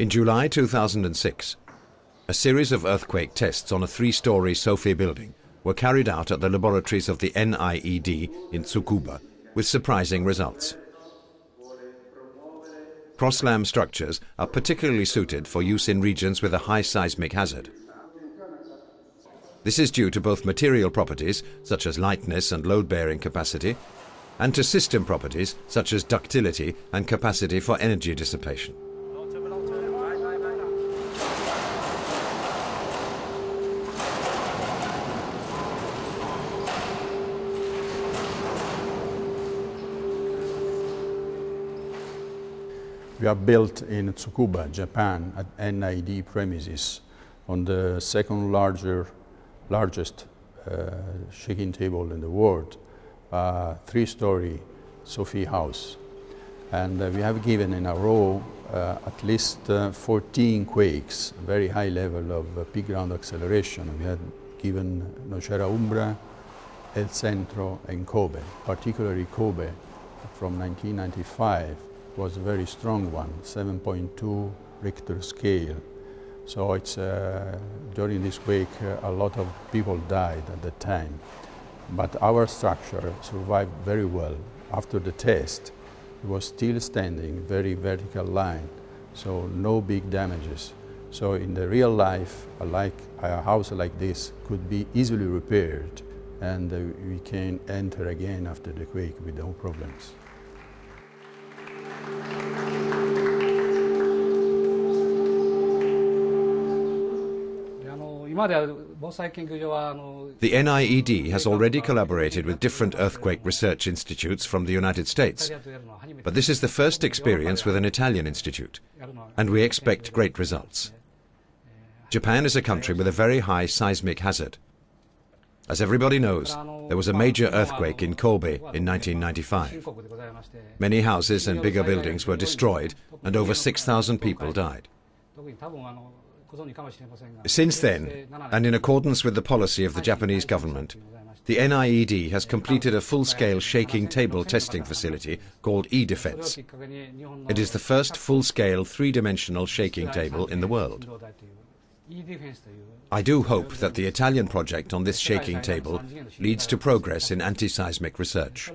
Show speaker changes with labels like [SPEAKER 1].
[SPEAKER 1] In July 2006, a series of earthquake tests on a three-story SOFIE building were carried out at the laboratories of the NIED in Tsukuba with surprising results. Cross-lam structures are particularly suited for use in regions with a high seismic hazard. This is due to both material properties, such as lightness and load-bearing capacity, and to system properties, such as ductility and capacity for energy dissipation.
[SPEAKER 2] We are built in Tsukuba, Japan, at NIED premises on the second larger, largest uh, shaking table in the world, uh, three-story SOFIE house. And uh, we have given in a row uh, at least uh, 14 quakes, very high level of uh, peak ground acceleration. We had given Nocera Umbra, El Centro, and Kobe, particularly Kobe from 1995 was a very strong one, 7.2 Richter scale. So it's, uh, during this quake, uh, a lot of people died at the time. But our structure survived very well. After the test, it was still standing, very vertical line, so no big damages. So in the real life, a, like, a house like this could be easily repaired and uh, we can enter again after the quake with no problems.
[SPEAKER 1] The NIED has already collaborated with different earthquake research institutes from the United States, but this is the first experience with an Italian institute, and we expect great results. Japan is a country with a very high seismic hazard. As everybody knows, there was a major earthquake in Kobe in 1995. Many houses and bigger buildings were destroyed, and over 6,000 people died. Since then, and in accordance with the policy of the Japanese government, the NIED has completed a full-scale shaking table testing facility called E-Defense. It is the first full-scale three-dimensional shaking table in the world. I do hope that the Italian project on this shaking table leads to progress in anti-seismic research.